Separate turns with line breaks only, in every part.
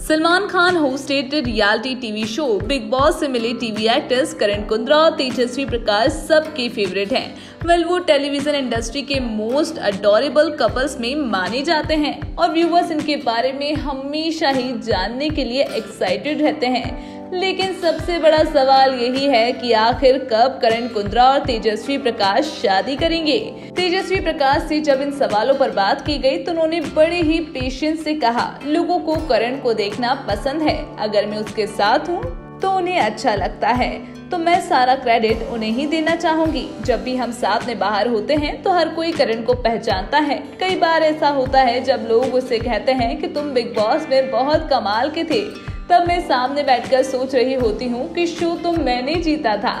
Salman Khan hosted reality TV show Bigg Boss से मिले TV actors करण कुंद्रा और तेजस्वी प्रकाश सबके फेवरेट हैं। वेल वो टेलीविज़न इंडस्ट्री के मोस्ट अडोरेबल कपल्स में माने जाते हैं। और व्यूवर्स इनके बारे में हमेशा ही जानने के लिए एक्साइटेड रहते हैं। लेकिन सबसे बड़ा सवाल यही है कि आखिर कब करण कुंद्रा और तेजस्वी प्रकाश शादी करेंगे? तेजस्वी प्रकाश से जब इन सवालों पर बात की गई तो उन्होंने बड़े ही पेशेंस से कहा, लोगों को करण को देखना पसंद है। अगर मैं उसके साथ हूँ तो उन्हें अच्छा लगता है। तो मैं सारा क्रेडिट उन्हें ही देना चाहूँगी। जब भी हम साथ में बाहर होते हैं तो हर कोई करण को पहचानता है। कई बार ऐसा होता है, जब लोग उसे कहते हैं कि तुम बिग बॉस में बहुत कमाल के थे। तब मैं सामने बैठकर सोच रही होती हूँ कि शो तो मैंने जीता था।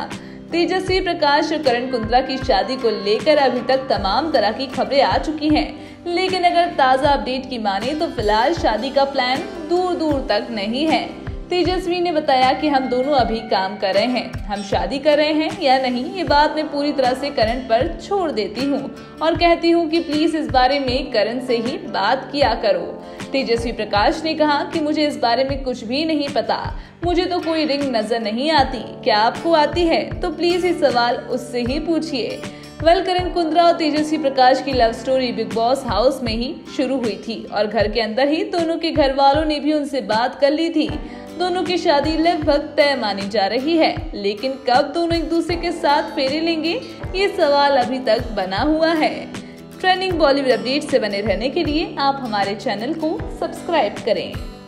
तेजस्वी प्रकाश और करण कुंद्रा की शादी को लेकर अभी तक तमाम तरह की खबरें आ चुकी हैं। लेकिन अगर ताज़ा अपडेट की माने तो फ़िलहाल शादी का प्लान दूर दूर तक नहीं है। तेजस्वी ने बताया कि हम दोनों अभी काम कर रहे हैं। हम शादी कर रहे हैं या नहीं, ये बात मैं पूरी तरह से करण पर छोड़ देती हूँ और कहती हूँ कि प्लीज़ इस बारे में करण से ही बात किया करो। तेजस्वी प्रकाश ने कहा कि मुझे इस बारे में कुछ भी नहीं पता। मुझे तो कोई रिंग नज़र नहीं आती। क्या आपको आती है? तो प्लीज़ ये सवाल उससे ही पूछिए। वेल करण कुंद्रा और तेजस्वी प्रकाश की love story Bigg Boss house में ही शुरू हुई थी और घर के अंदर ही दोनों के घर वालों ने भी उनसे बात कर ली थी। दोनों की शादी लगभग तय मानी जा रही है, लेकिन कब दोनों एक दूसरे के साथ फेरे लेंगे, ये सवाल अभी तक बना हुआ है। ट्रेंडिंग बॉलीवुड अपडेट से बने रहने के लिए आप हमारे चैनल को सब्सक्राइब करें।